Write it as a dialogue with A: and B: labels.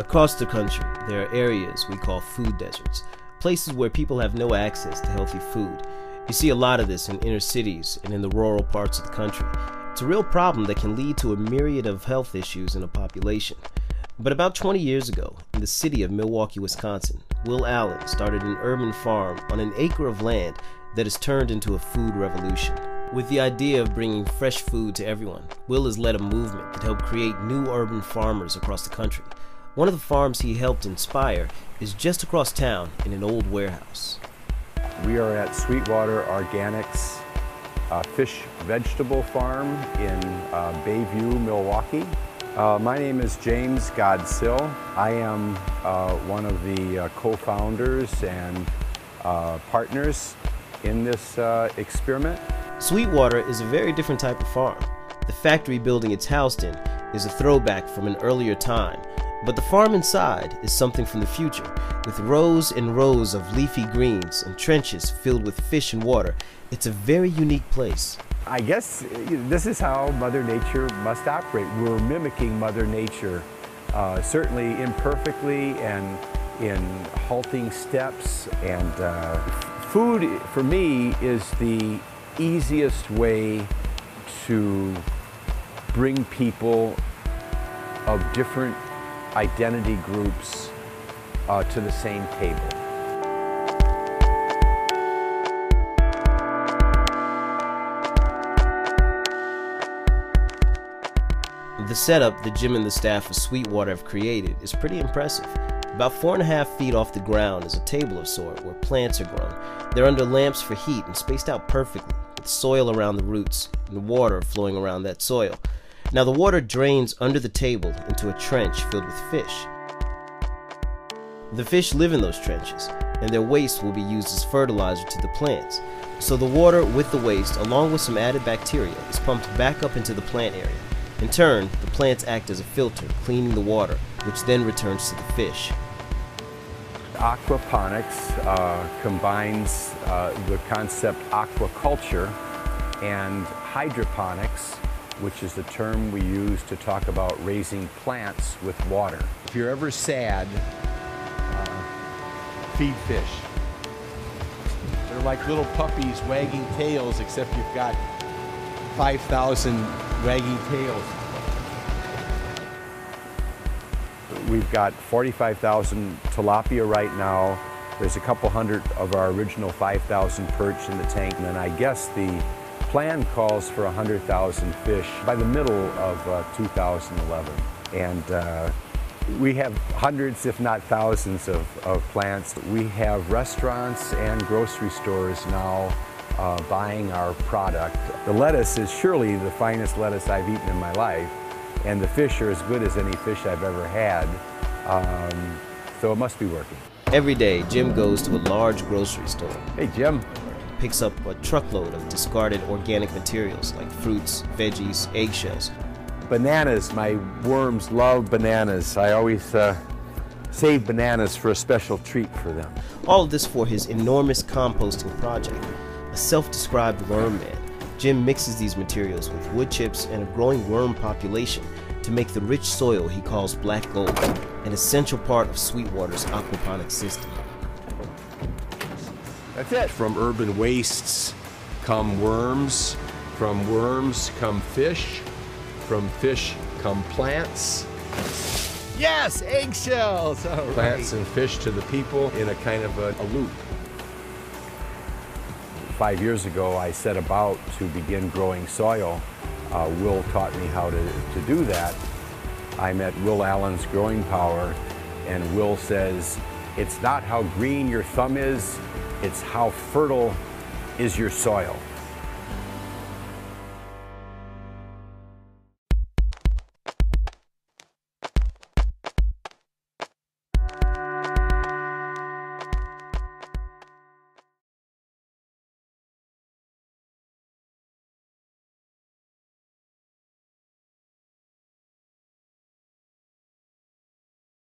A: Across the country, there are areas we call food deserts, places where people have no access to healthy food. You see a lot of this in inner cities and in the rural parts of the country. It's a real problem that can lead to a myriad of health issues in a population. But about 20 years ago, in the city of Milwaukee, Wisconsin, Will Allen started an urban farm on an acre of land that has turned into a food revolution. With the idea of bringing fresh food to everyone, Will has led a movement that helped create new urban farmers across the country. One of the farms he helped inspire is just across town in an old warehouse.
B: We are at Sweet Water Organics uh, Fish Vegetable Farm in uh, Bayview, Milwaukee. Uh, my name is James Godsil. I am uh, one of the uh, co-founders and uh, partners in this experiment.
A: Sweet Water is a very different type of farm. The factory building it's housed in is a throwback from an earlier time but the farm inside is something from the future, with rows and rows of leafy greens and trenches filled with fish and water. It's a very unique place.
B: I guess this is how Mother Nature must operate. We're mimicking Mother Nature, uh, certainly imperfectly and in halting steps. And uh, food, for me, is the easiest way to bring people of different identity groups uh, to the same table.
A: The setup that Jim and the staff of Sweet Water have created is pretty impressive. About four and a half feet off the ground is a table of sort where plants are grown. They're under lamps for heat and spaced out perfectly, with soil around the roots and water flowing around that soil. Now the water drains under the table into a trench filled with fish. The fish live in those trenches, and their waste will be used as fertilizer to the plants. So the water with the waste, along with some added bacteria, is pumped back up into the plant area. In turn, the plants act as a filter, cleaning the water, which then returns to the fish.
B: Aquaponics uh, combines uh, the concept aquaculture and hydroponics, which is the term we use to talk about raising plants with water.
C: If you're ever sad, uh, feed fish. They're like little puppies wagging tails, except you've got 5,000 wagging tails.
B: We've got 45,000 tilapia right now. There's a couple hundred of our original 5,000 perch in the tank, and then I guess the plan calls for 100,000 fish by the middle of uh, 2011. And uh, we have hundreds, if not thousands, of, of, plants. We have restaurants and grocery stores now uh, buying our product. The lettuce is surely the finest lettuce I've eaten in my life, and the fish are as good as any fish I've ever had. Um, so it must be working.
A: Every day, Jim goes to a large grocery store.
B: Hey, Jim
A: picks up a truckload of discarded organic materials like fruits, veggies, eggshells.
B: Bananas, my worms love bananas. I always uh, save bananas for a special treat for them.
A: All of this for his enormous composting project. A self-described worm man, Jim mixes these materials with wood chips and a growing worm population to make the rich soil he calls black gold, an essential part of Sweet Water's aquaponics system.
B: That's it.
C: From urban wastes come worms. From worms come fish. From fish come plants. Yes, eggshells. All plants right. and fish to the people in a kind of a, a loop.
B: Five years ago, I set about to begin growing soil. Uh, Will taught me how to, to do that. I met Will Allen's Growing Power, and Will says, it's not how green your thumb is, it's how fertile is your soil.